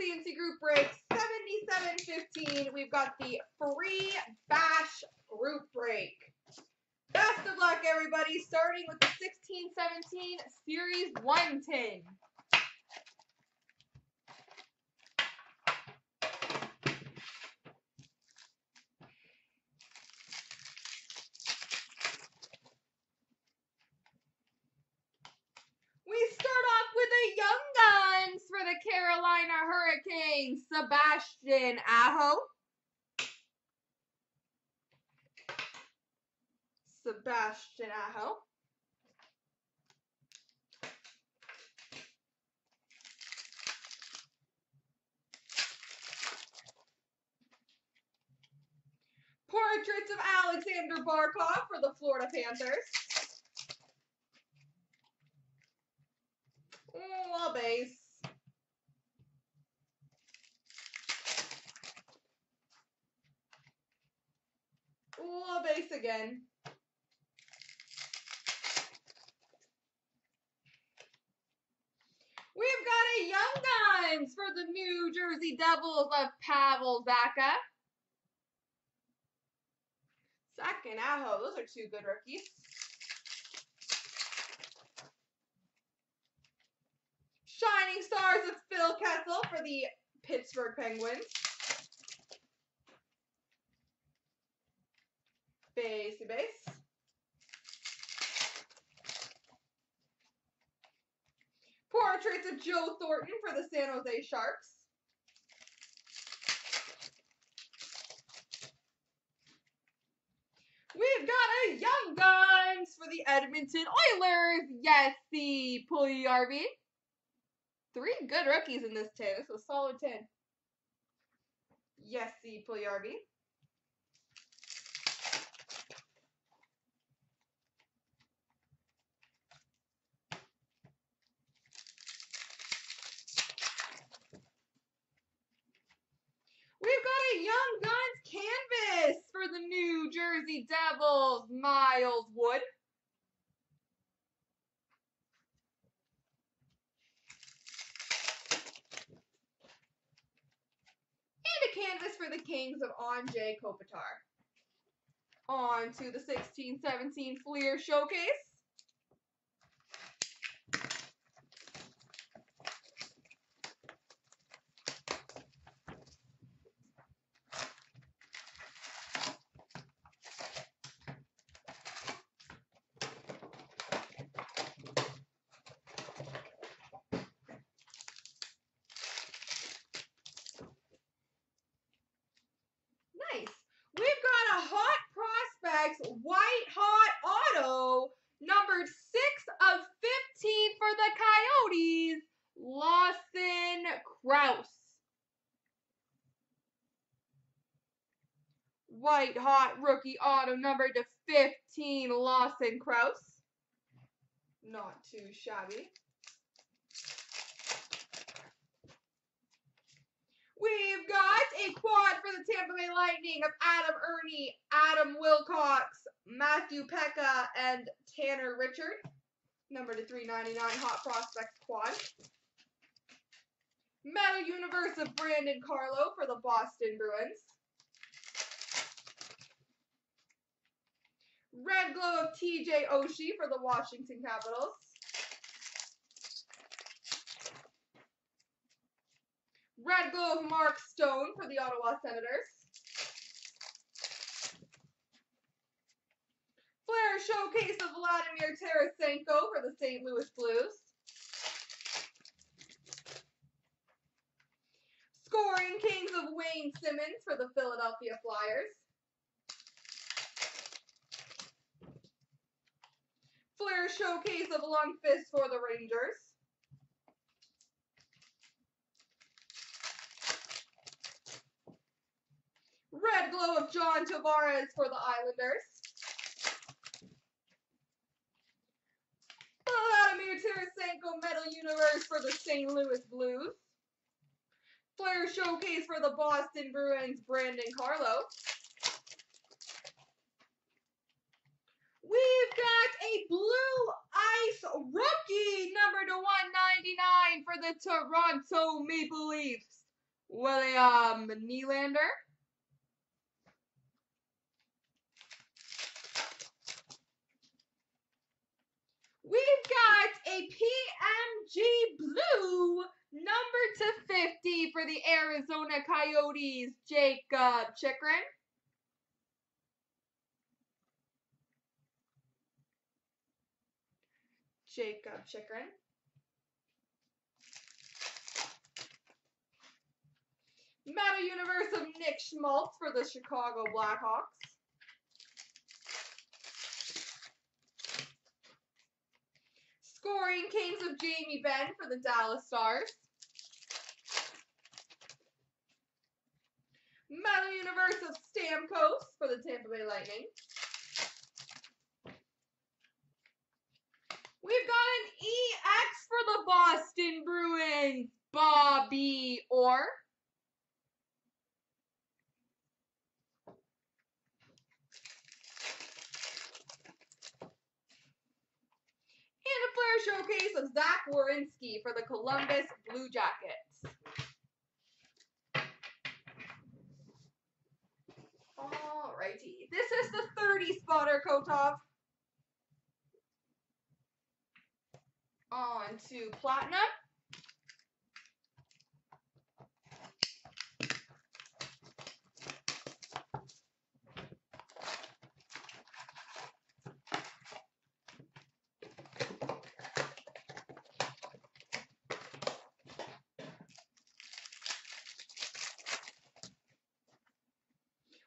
CNC group break 7715. We've got the free bash group break. Best of luck, everybody. Starting with the 1617 Series 110. We start off with the Young Guns for the Carolina Sebastian Aho. Sebastian Aho. Portraits of Alexander Barkov for the Florida Panthers. Oh, base. Oh, a base again. We've got a Young Guns for the New Jersey Devils of Pavel Zacha. Zach and Aho, those are two good rookies. Shining Stars of Phil Kessel for the Pittsburgh Penguins. Basey base. Portraits of Joe Thornton for the San Jose Sharks. We've got a Young Guns for the Edmonton Oilers. Yes, the. Three good rookies in this 10. This was a solid 10. Yes, the got a Young Guns canvas for the Jersey Devils, Miles Wood. And a canvas for the Kings of Anze Kopitar. On to the 16-17 Fleer Showcase. Nice. We've got a Hot Prospects White Hot Auto, numbered 6 of 15 for the Coyotes, Lawson Crouse. White Hot Rookie Auto, numbered to 15, Lawson Crouse. Not too shabby. We've got a quad for the Tampa Bay Lightning of Adam Erne, Adam Wilcox, Matthew Peca, and Tanner Richard. Number to 399 Hot Prospects quad. Metal Universe of Brandon Carlo for the Boston Bruins. Red Glow of TJ Oshie for the Washington Capitals. Red Glow of Mark Stone for the Ottawa Senators. Flair Showcase of Vladimir Tarasenko for the St. Louis Blues. Scoring Kings of Wayne Simmonds for the Philadelphia Flyers. Flair Showcase of Lundqvist for the Rangers. Red Glow of John Tavares for the Islanders. Vladimir Tarasenko Metal Universe for the St. Louis Blues. Flair Showcase for the Boston Bruins, Brandon Carlo. We've got a Blue Ice Rookie number to 199 for the Toronto Maple Leafs. William Nylander. We've got a PMG Blue number to 50 for the Arizona Coyotes, Jacob uh, Chychrun. Jacob uh, Chychrun. Metal Universe of Nick Schmaltz for the Chicago Blackhawks. Scoring Kings of Jamie Benn for the Dallas Stars. Metal Universe of Stamkos for the Tampa Bay Lightning. We've got an EX for the Boston Bruins, Bobby Orr. And a player showcase of Zach Werenski for the Columbus Blue Jackets. Alrighty. This is the 30 spotter, Kotov. On to Platinum.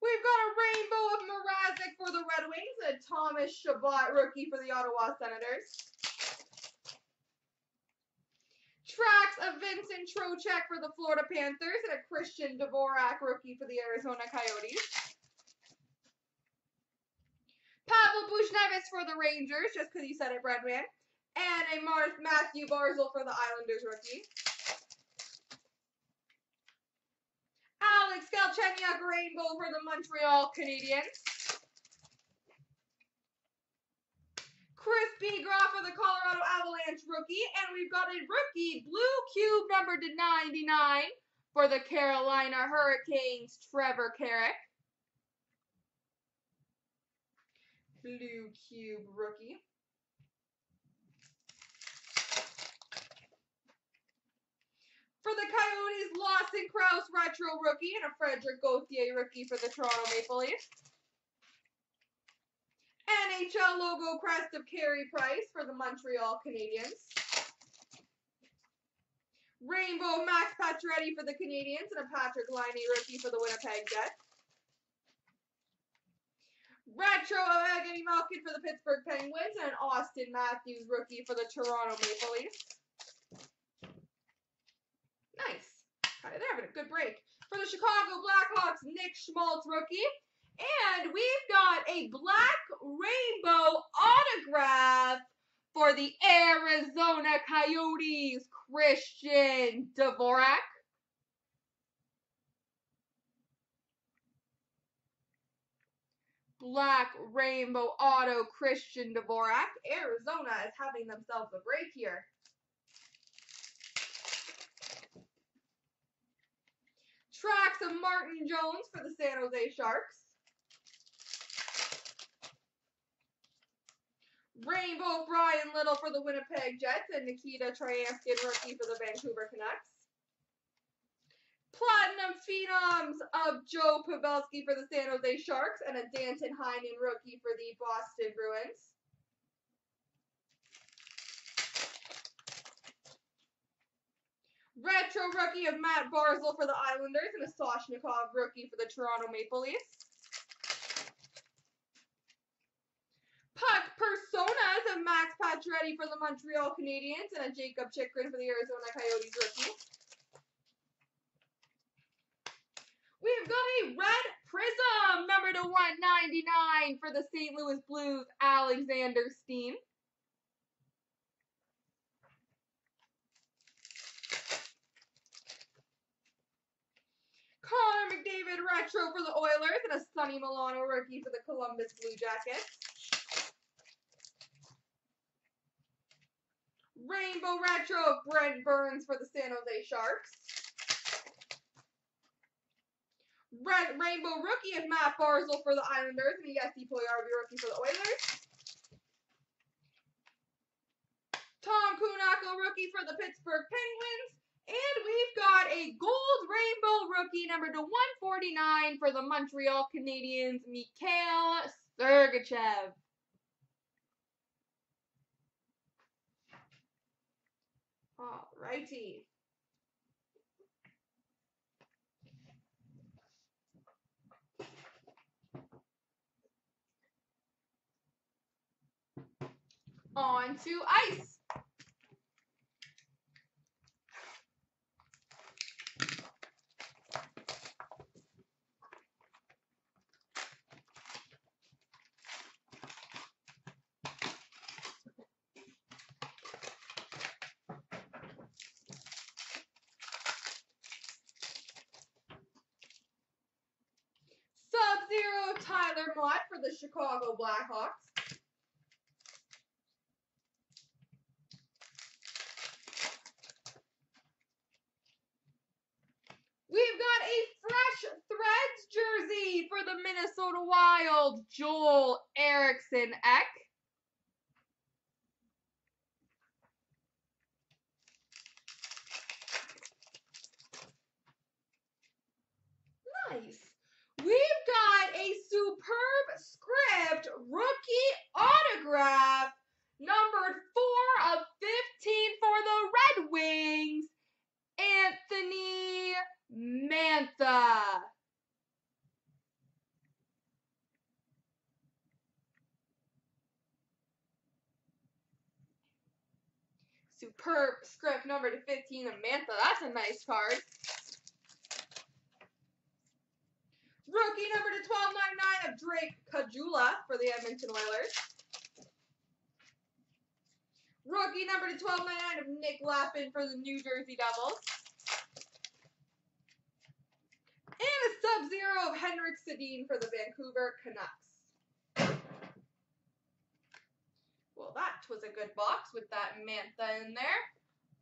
We've got a rainbow of Mrazek for the Red Wings, a Thomas Chabot rookie for the Ottawa Senators. Tracks of Vincent Trocheck for the Florida Panthers and a Christian Dvorak rookie for the Arizona Coyotes. Pavel Buchnevich for the Rangers, just because you said it, Breadman. And a Mar Matthew Barzal for the Islanders rookie. Alex Galchenyuk rainbow for the Montreal Canadiens. Chris Bigras for the Colorado Avalanche rookie. And we've got a rookie blue cube number to 99 for the Carolina Hurricanes, Trevor Carrick. Blue cube rookie. For the Coyotes, Lawson Crouse retro rookie and a Frederick Gauthier rookie for the Toronto Maple Leafs. NHL logo crest of Carey Price for the Montreal Canadiens. Rainbow Max Pacioretty for the Canadiens and a Patrik Laine rookie for the Winnipeg Jets. Retro of Evgeny Malkin for the Pittsburgh Penguins and an Auston Matthews rookie for the Toronto Maple Leafs. Nice. They're having a good break. For the Chicago Blackhawks, Nick Schmaltz rookie. And we've got a black rainbow autograph for the Arizona Coyotes, Christian Dvorak. Black rainbow auto Christian Dvorak. Arizona is having themselves a break here. Tracks of Martin Jones for the San Jose Sharks. Rainbow Bryan Little for the Winnipeg Jets and Nikita Tryamkin rookie for the Vancouver Canucks. Platinum Phenoms of Joe Pavelski for the San Jose Sharks and a Danton Heinen rookie for the Boston Bruins. Retro rookie of Matt Barzal for the Islanders and a Soshnikov rookie for the Toronto Maple Leafs. Pacioretty for the Montreal Canadiens and a Jakob Chychrun for the Arizona Coyotes rookie. We've got a red prism number to 199 for the St. Louis Blues, Alexander Steen. Connor McDavid retro for the Oilers and a Sonny Milano rookie for the Columbus Blue Jackets. Rainbow retro of Brent Burns for the San Jose Sharks. Red Rainbow Rookie of Matt Barzal for the Islanders. And a Jesse Puljujarvi Rookie for the Oilers. Tom Kuhnhackl Rookie for the Pittsburgh Penguins. And we've got a gold rainbow rookie number to 149 for the Montreal Canadiens, Mikhail Sergachev. Alrighty. On to ice. Sub-Zero Tyler Motte for the Chicago Blackhawks. We've got a fresh threads jersey for the Minnesota Wild, Joel Eriksson Ek. Nice. We've got superb script rookie autograph numbered 4 of 15 for the Red Wings, Anthony Mantha. Superb script number to 15 of Mantha. That's a nice card. Rookie number to 1299 of Drake Caggiula for the Edmonton Oilers. Rookie number to 1299 of Nick Lappin for the New Jersey Devils. And a Sub-Zero of Henrik Sedin for the Vancouver Canucks. Well, that was a good box with that Mantha in there.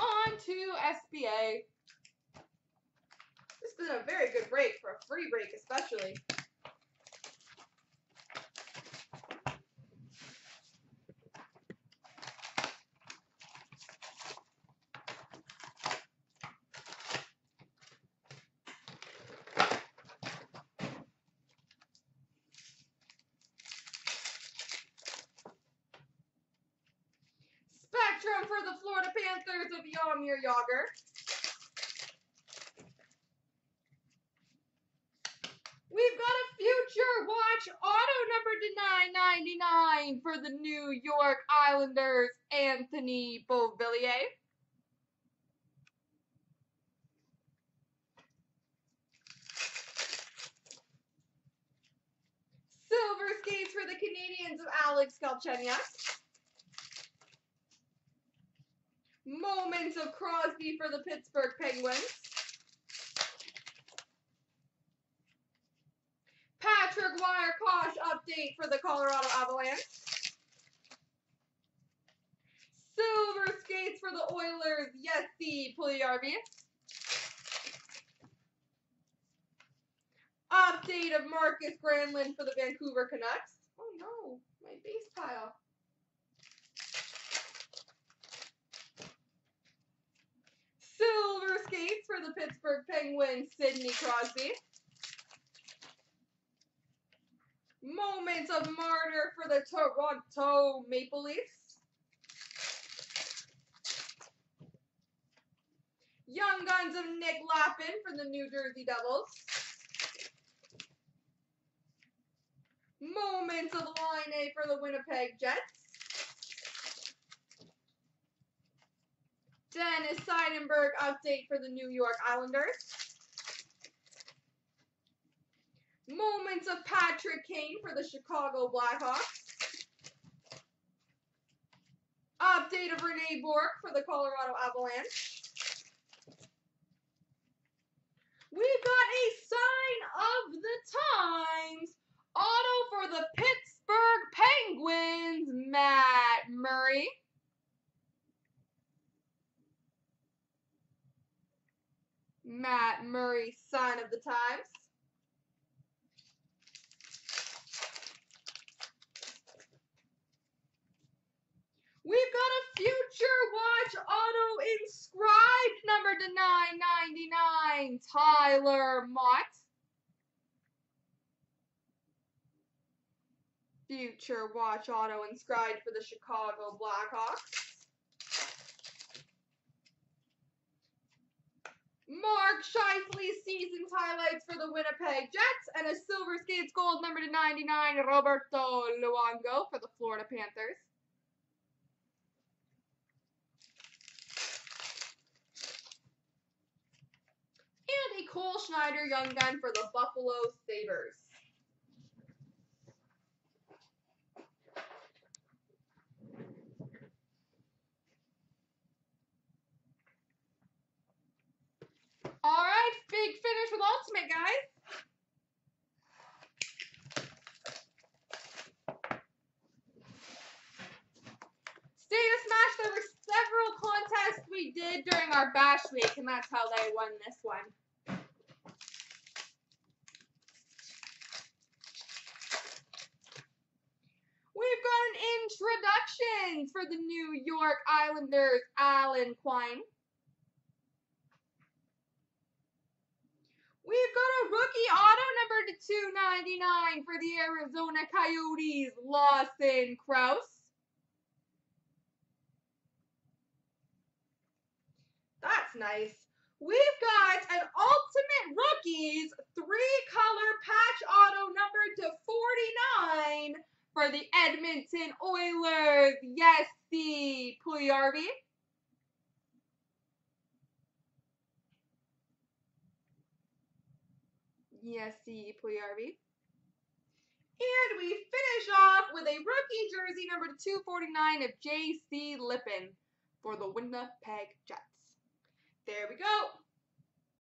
On to SPA. Been a very good break for a free break, especially. Spectrum for the Florida Panthers of Jaromir Jagr. We've got a future watch auto number to 999 for the New York Islanders, Anthony Beauvillier. Silver skates for the Canadiens of Alex Galchenyuk. Moments of Crosby for the Pittsburgh Penguins. Patrick Wiercioch update for the Colorado Avalanche. Silver skates for the Oilers, Jesse Puljujarvi. Update of Markus Granlund for the Vancouver Canucks. Oh no, my base pile. Silver skates for the Pittsburgh Penguins, Sidney Crosby. Moments of Marner for the Toronto Maple Leafs. Young Guns of Nick Lappin for the New Jersey Devils. Moments of Laine for the Winnipeg Jets. Dennis Seidenberg update for the New York Islanders. Moments of Patrick Kane for the Chicago Blackhawks. Update of Rene Bourque for the Colorado Avalanche. We've got a sign of the times auto for the Pittsburgh Penguins, Matt Murray. Matt Murray, sign of the times. We've got a future watch auto inscribed number to 999, Tyler Motte. Future watch auto inscribed for the Chicago Blackhawks. Mark Scheifele season highlights for the Winnipeg Jets and a Silver Skates gold number to 99 Roberto Luongo for the Florida Panthers. And a Cole Schneider young gun for the Buffalo Sabres. All right, big finish with Ultimate, guys. State of Smash, there were several contests we did during our Bash Week, and that's how they won this one. We've got an introduction for the New York Islanders, Alan Quine. We've got a rookie auto number to 299 for the Arizona Coyotes, Lawson Crouse. That's nice. We've got an Ultimate Rookies three color patch auto number to 49 for the Edmonton Oilers. Yes, the Puljujarvi. Yes, the Puljujarvi. And we finish off with a rookie jersey number 249 of J.C. Lipon for the Winnipeg Jets. There we go.